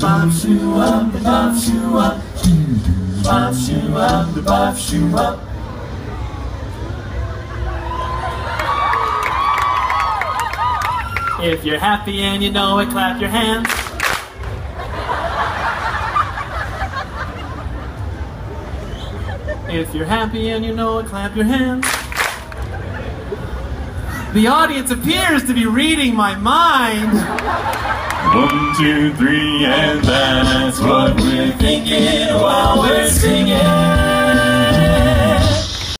bop shoo up, the bop shoo up. Bop shoo up, the bop shoo up. If you're happy and you know it, clap your hands. If you're happy and you know it, clap your hands. The audience appears to be reading my mind. One, two, three, and that's what